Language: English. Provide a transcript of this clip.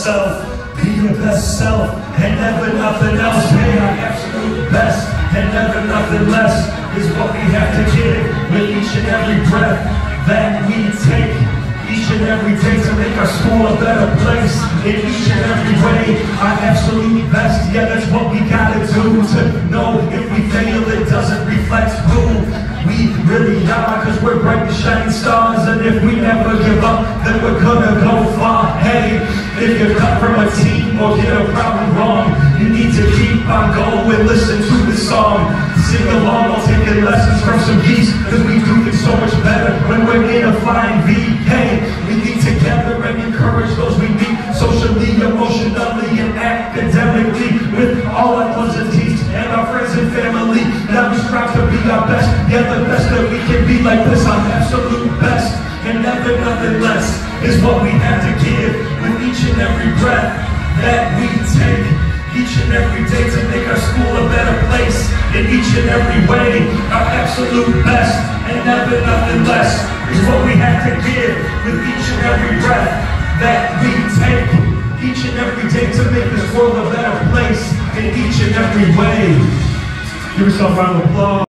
self, be your best self, and never nothing else. Be our absolute best, and never nothing less is what we have to give with each and every breath that we take. Each and every day to make our school a better place. In each and every way, our absolute best. Yeah, that's what we gotta do to know if we fail, it doesn't reflect who we really are. Cause we're bright and shining stars, and if we never give up, then we're gonna go if you cut from a team or get a problem wrong, you need to keep on going. Listen to the song, sing along while taking lessons from some geese. Cause we do it so much better when we're in a flying V. Hey, we need together and encourage those we meet socially, emotionally, and academically with all our entities and our friends and family. Now we strive to be our best, yeah, the best that we can be like this, our absolute best, and never nothing less is what we have to give Each and every day to make our school a better place in each and every way. Our absolute best and never nothing less is what we have to give with each and every breath that we take. Each and every day to make this world a better place in each and every way. Give yourself a round of applause.